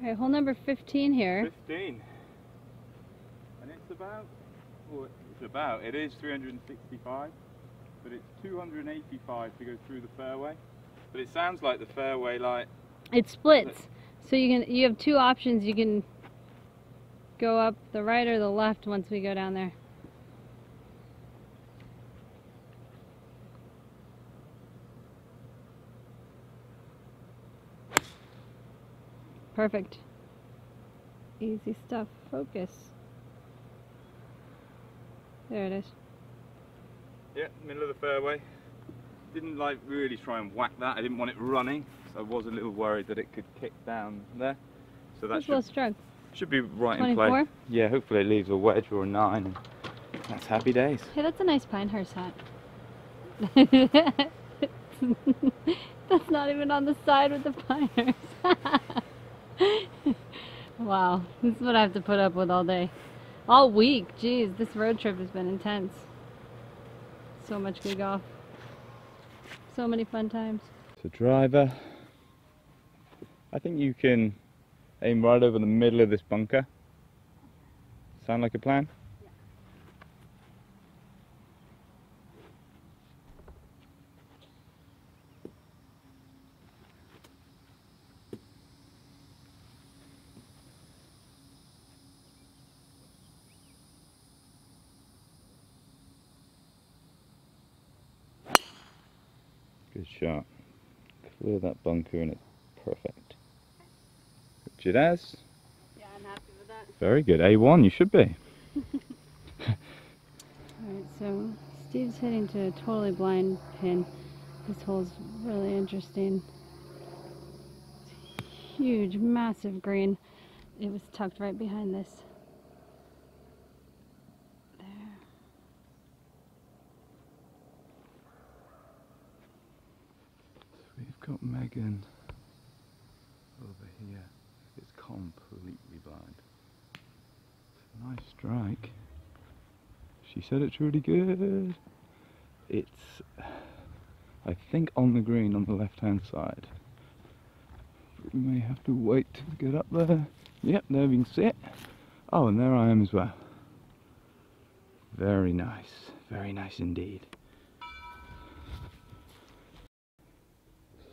Alright, hole number 15 here. 15. And it's about, well, it's about, it is 365, but it's 285 to go through the fairway. But it sounds like the fairway like, It splits. So you can you have two options. You can go up the right or the left once we go down there. Perfect. Easy stuff. Focus. There it is. yeah, middle of the fairway. Didn't like really try and whack that. I didn't want it running, so I was a little worried that it could kick down there. So that That's well should, struck. should be right in 24? play. Yeah, hopefully it leaves a wedge or a nine. And that's happy days. Hey, that's a nice Pinehurst hat. that's not even on the side with the Pinehurst. wow, this is what I have to put up with all day. All week. Jeez, this road trip has been intense. So much good golf. So many fun times. So driver. I think you can aim right over the middle of this bunker. Sound like a plan? Good shot. Clear that bunker and it's perfect. Which it has. Yeah, I'm happy with that. Very good. A1, you should be. Alright, so Steve's hitting to a totally blind pin. This hole's really interesting. Huge, massive green. It was tucked right behind this. There. We've got Megan over here. It's completely blind. It's a nice strike. She said it's really good. It's, I think, on the green on the left hand side. We may have to wait to get up there. Yep, there we can see it. Oh, and there I am as well. Very nice. Very nice indeed.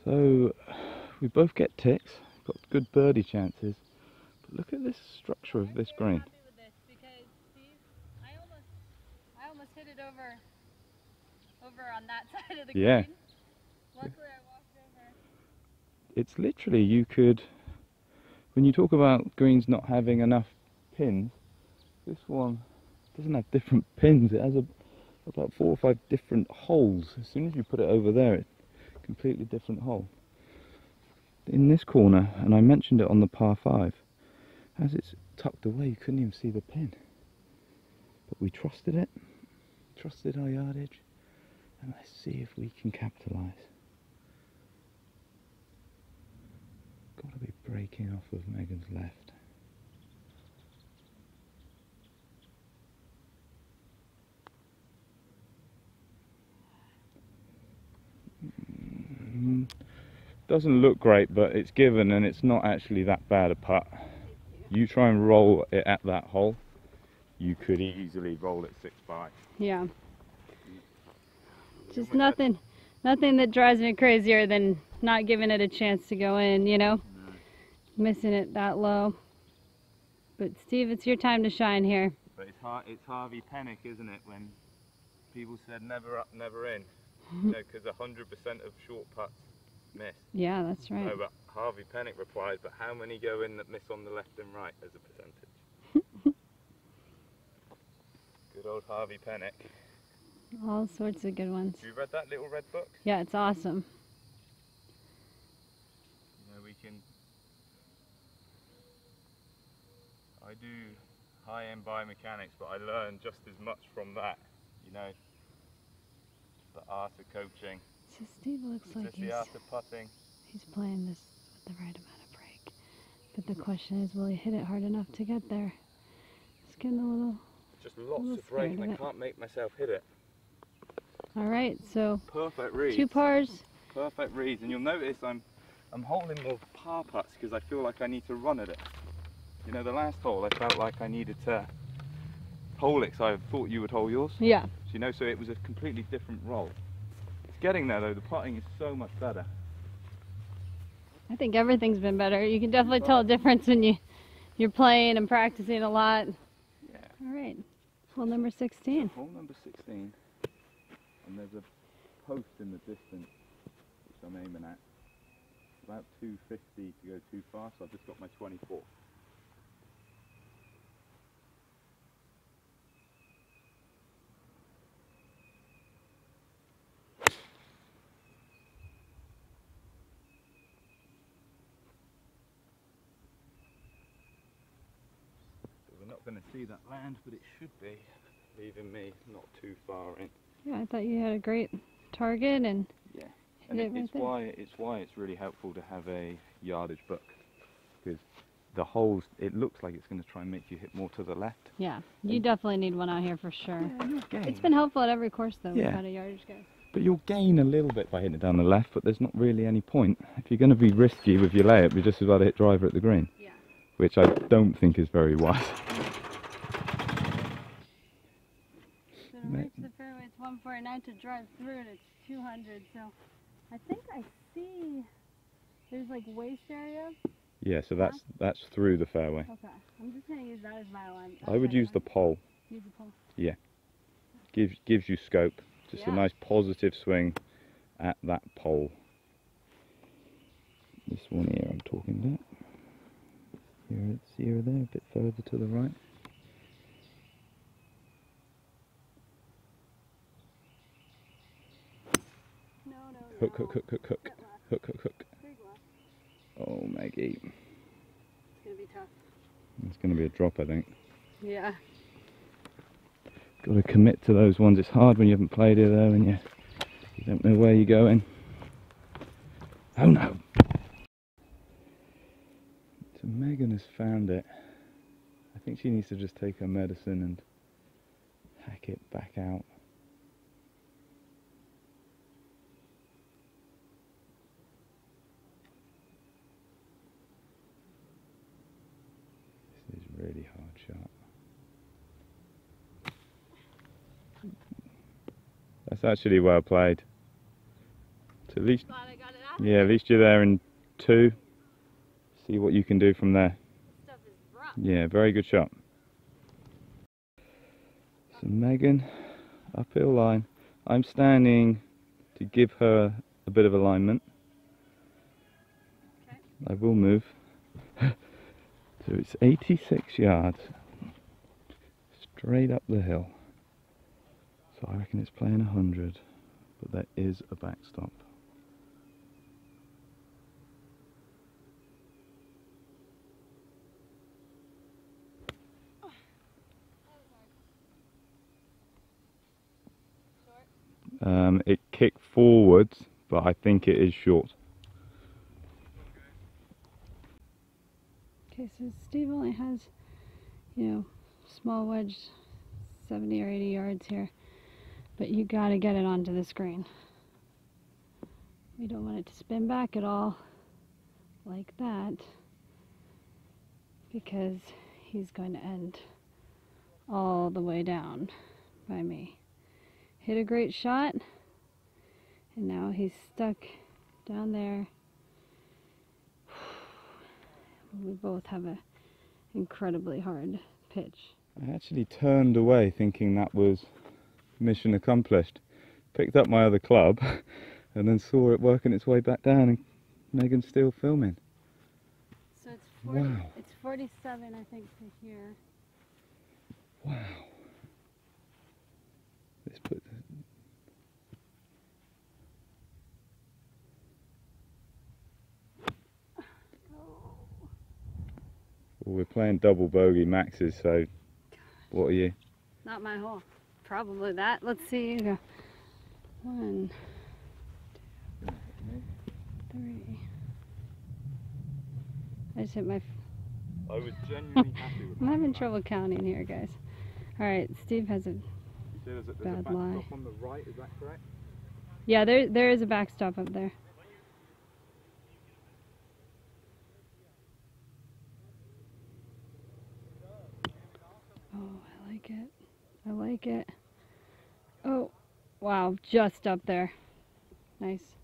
So we both get ticks, got good birdie chances. But look at this structure of this green. happy with this I almost, I almost hit it over, over on that side of the Yeah. green. Luckily, I walked over. It's literally you could, when you talk about greens not having enough pins, this one doesn't have different pins. It has a, about four or five different holes. As soon as you put it over there, it's a completely different hole. In this corner, and I mentioned it on the par five, as it's tucked away, you couldn't even see the pin. But we trusted it, trusted our yardage, and let's see if we can capitalise. Got to be breaking off of Megan's left. Mm, Doesn't look great, but it's given and it's not actually that bad a putt. You try and roll it at that hole, you could easily roll it 6 by. Yeah. Just nothing, nothing that drives me crazier than not giving it a chance to go in, you know? Missing it that low. But Steve, it's your time to shine here. But it's, it's Harvey Penick, isn't it, when people said never up, never in? You know, because 100% of short putts miss. Yeah, that's right. But Harvey Penick replies, but how many go in that miss on the left and right as a percentage? Good old Harvey Penick. All sorts of good ones. Have you read that little red book? Yeah, it's awesome. You know, we can. I do high-end biomechanics, but I learn just as much from that. You know, the art of coaching, So Steve looks like just he's, the art of putting. he's playing this with the right amount of break. But the question is, will he hit it hard enough to get there? It's getting a little... Just lots little of break, and of I it. can't make myself hit it. All right, so Perfect read. two pars. Perfect reads, and you'll notice I'm I'm holding more par putts because I feel like I need to run at it. You know, the last hole I felt like I needed to hole it, so I thought you would hole yours. Yeah. So, you know, so it was a completely different role. It's getting there though, the putting is so much better. I think everything's been better. You can definitely tell a difference when you you're playing and practicing a lot. Yeah. All right. Hole number 16. Hole number 16, and there's a post in the distance which I'm aiming at. About 250 to go too far, so I've just got my 24. Going to see that land, but it should be, leaving me not too far in. Yeah, I thought you had a great target and Yeah. hit And it it, it's why it's why it's really helpful to have a yardage book because the holes it looks like it's going to try and make you hit more to the left. Yeah, you And- definitely need one out here for sure. you'll gain. It's been helpful at every course though. Yeah. We've had a yardage guy. but you'll gain a little bit by hitting it down the left, but there's not really any point. If you're going to be risky with your layup, you're just about to hit driver at the green, Yeah. which I don't think is very wise. So to Ma- reach the fairway, it's 149 to drive through it. It's 200. So I think I see there's like waste area. Yeah, so that's that's through the fairway. Okay, I'm just gonna use that as my line. I would use the pole. use the pole. Yeah gives gives you scope. Just a nice positive swing at that pole. This one here I'm talking about. Here it's here there, a bit further to the right. Hook, hook, hook, hook, hook. Hook, hook, hook. Oh, Maggie. It's gonna be tough. It's going to be a drop, I think. Yeah. Got to commit to those ones. It's hard when you haven't played it, though, and you, you don't know where you're going. Oh, no. So Megan has found it. I think she needs to just take her medicine and hack it back out. This is a really hard shot. That's actually well played. So at least, I got it yeah, at least you're there in two. See what you can do from there. Stuff is rough. Yeah, very good shot. So Megan, uphill line. I'm standing to give her a bit of alignment. Okay. I will move. so it's 86 yards straight up the hill. So I reckon it's playing 100, but there is a backstop. Um, it kicked forwards, but I think it is short. Okay, so Steve only has, you know, small wedge, 70 or 80 yards here, but you gotta get it onto the screen. We don't want it to spin back at all like that because he's going to end all the way down by me. Hit a great shot, and now he's stuck down there. We both have a incredibly hard pitch. I actually turned away thinking that was mission accomplished. Picked up my other club and then saw it working its way back down and Megan's still filming. So it's 40 Wow. It's 47, I think, to here. Wow. This put well, we're playing double bogey maxes, so what are you? Not my hole probably that. Let's see. One, two, three. I just hit my. I was genuinely happy with I'm having trouble counting here, guys. All right, Steve has a there's a, there's bad a lie. on the right. Is that correct? Yeah, there there is a backstop up there. Oh, I like it. I like it. Oh, wow, just up there. Nice.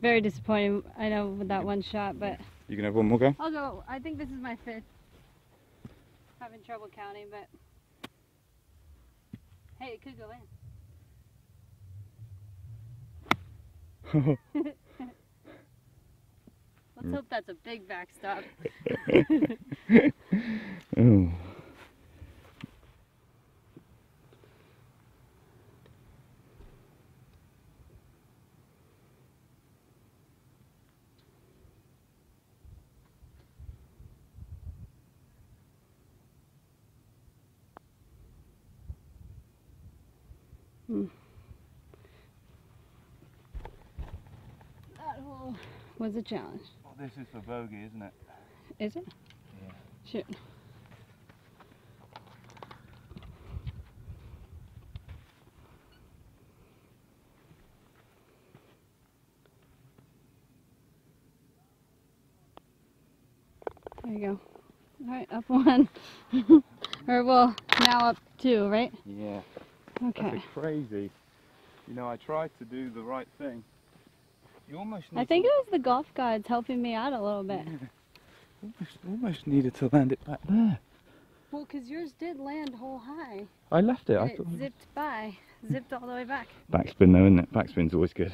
Very disappointing, I know, with that one shot, but You can have one more go? I'll go. I think this is my fifth. Having trouble counting, but hey, it could go in. Let's hope that's a big backstop. oh. That hole was a challenge. Well, this is for bogey, isn't it? Is it? Yeah. Shoot. There you go. Alright, up one. or well, now up two, right? Yeah. Okay. That's crazy. You know, I tried to do the right thing. You almost need I think to, it was the golf gods helping me out a little bit. Yeah. almost, almost needed to land it back there. Well, because yours did land hole high. I left it. I it thought zipped by. Zipped all the way back. backspin though, isn't it? Backspin's always good.